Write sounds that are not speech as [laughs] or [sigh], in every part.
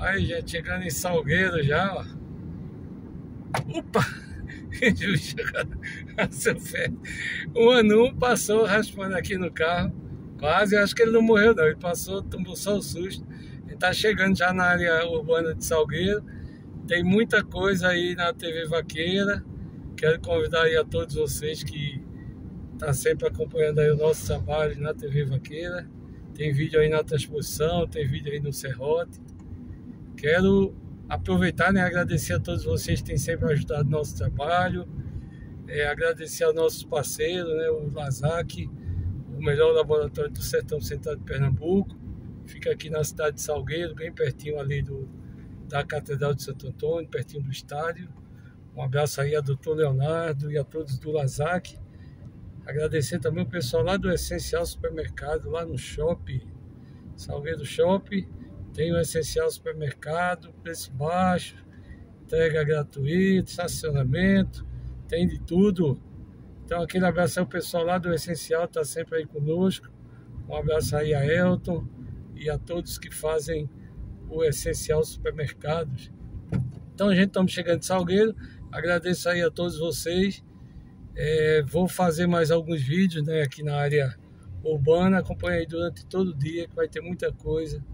Aí, gente, chegando em Salgueiro já, ó. Opa! [laughs] O [laughs] Anu passou raspando aqui no carro. Quase, acho que ele não morreu não. Ele passou, tomou só o susto. Ele tá chegando já na área urbana de Salgueiro. Tem muita coisa aí na TV Vaqueira. Quero convidar aí a todos vocês que tá sempre acompanhando aí o nosso trabalho na TV Vaqueira. Tem vídeo aí na transposição, tem vídeo aí no Serrote. Quero aproveitar e né, agradecer a todos vocês que têm sempre ajudado o nosso trabalho. É, agradecer aos nossos parceiros, né, o Lazac, o melhor laboratório do Sertão Central de Pernambuco. Fica aqui na cidade de Salgueiro, bem pertinho ali do, da Catedral de Santo Antônio, pertinho do estádio. Um abraço aí a doutor Leonardo e a todos do Lazac. Agradecer também o pessoal lá do Essencial Supermercado, lá no shopping, Salgueiro Shopping. Tem o Essencial Supermercado, preço baixo, entrega gratuita, estacionamento, tem de tudo. Então aquele abraço ao pessoal lá do Essencial, está sempre aí conosco. Um abraço aí a Elton e a todos que fazem o Essencial Supermercados. Então gente estamos chegando de Salgueiro. Agradeço aí a todos vocês. É, vou fazer mais alguns vídeos né, aqui na área urbana. Acompanhe aí durante todo o dia que vai ter muita coisa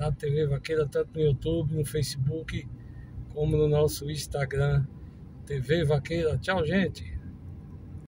na TV Vaqueira, tanto no YouTube, no Facebook, como no nosso Instagram, TV Vaqueira. Tchau, gente!